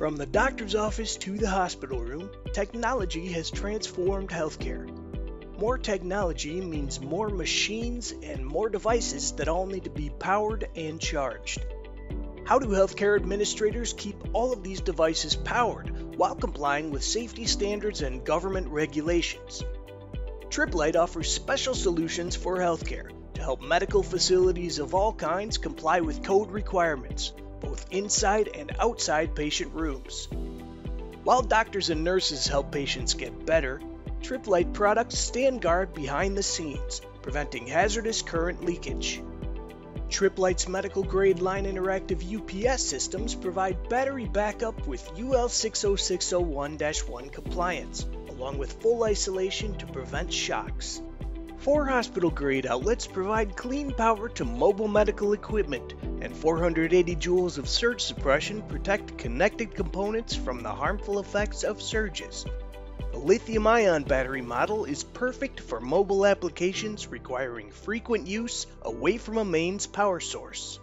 From the doctor's office to the hospital room, technology has transformed healthcare. More technology means more machines and more devices that all need to be powered and charged. How do healthcare administrators keep all of these devices powered while complying with safety standards and government regulations? Tripp Lite offers special solutions for healthcare to help medical facilities of all kinds comply with code requirements both inside and outside patient rooms. While doctors and nurses help patients get better, Tripp Lite products stand guard behind the scenes, preventing hazardous current leakage. Tripp Lite's medical grade line interactive UPS systems provide battery backup with UL 60601 1 compliance, along with full isolation to prevent shocks. Four hospital grade outlets provide clean power to mobile medical equipment, and 480 joules of surge suppression protect connected components from the harmful effects of surges. The lithium ion battery model is perfect for mobile applications requiring frequent use away from a mains power source.